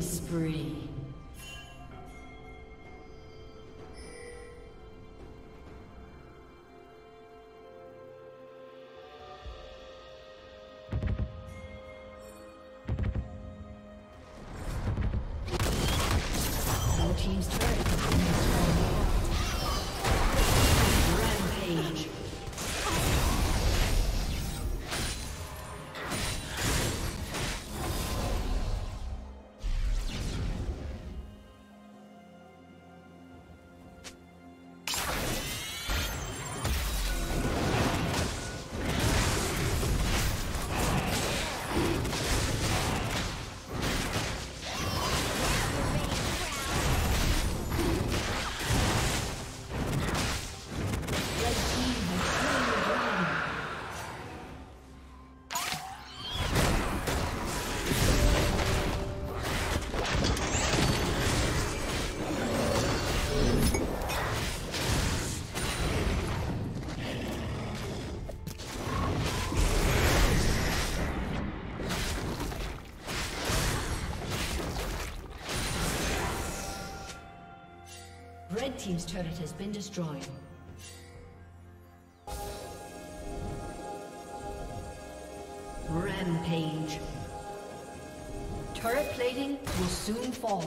Spree. Team's turret has been destroyed. Rampage. Turret plating will soon fall.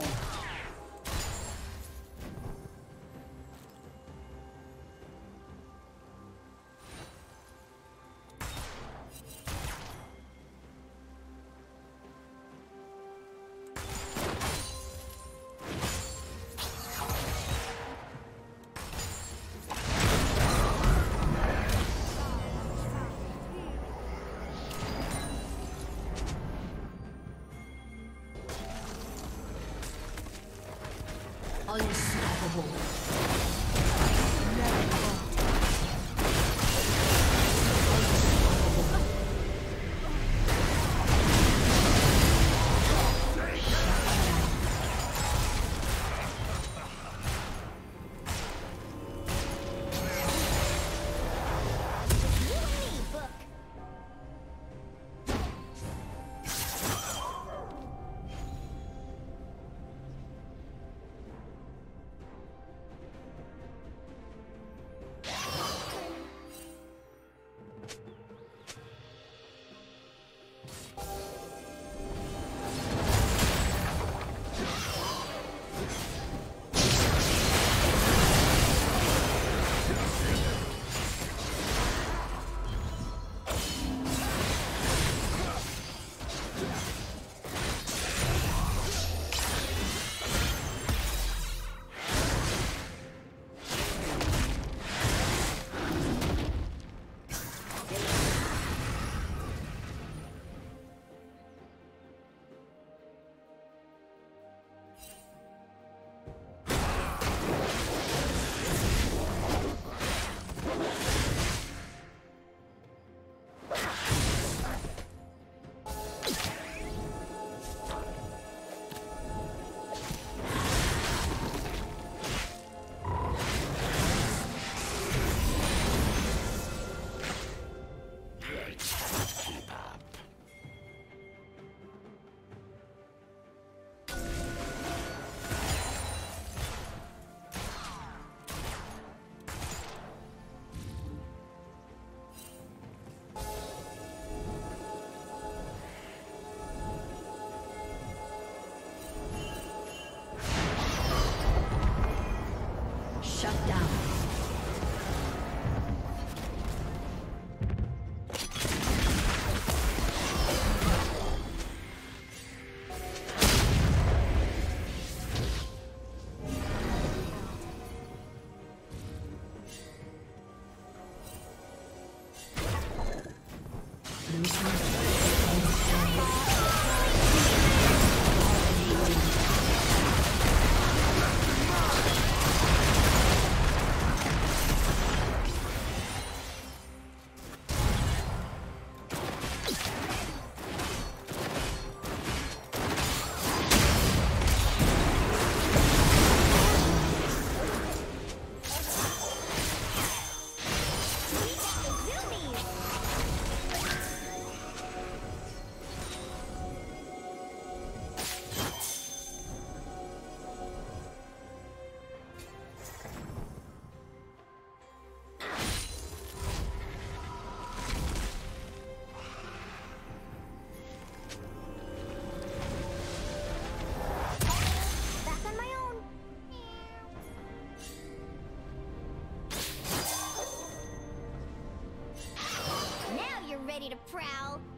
ready to prowl.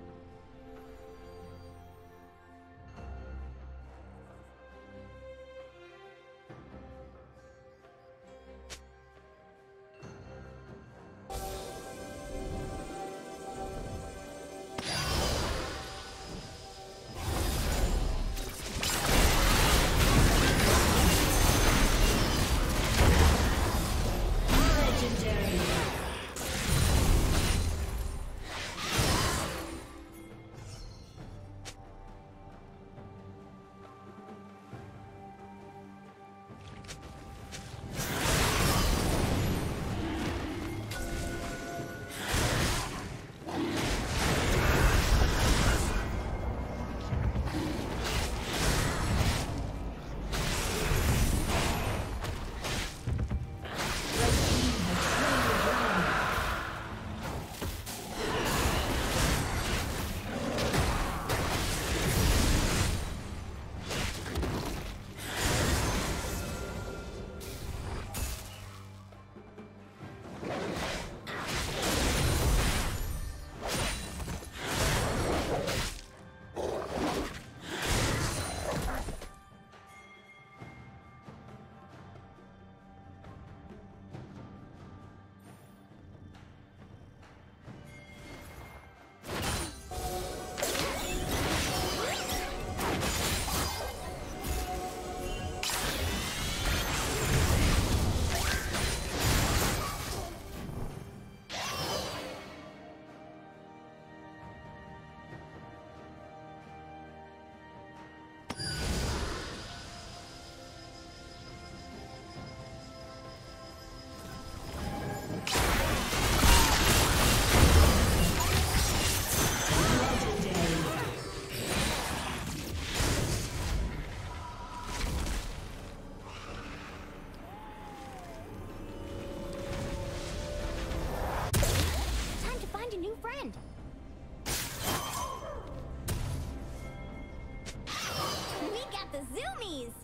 Zoomies!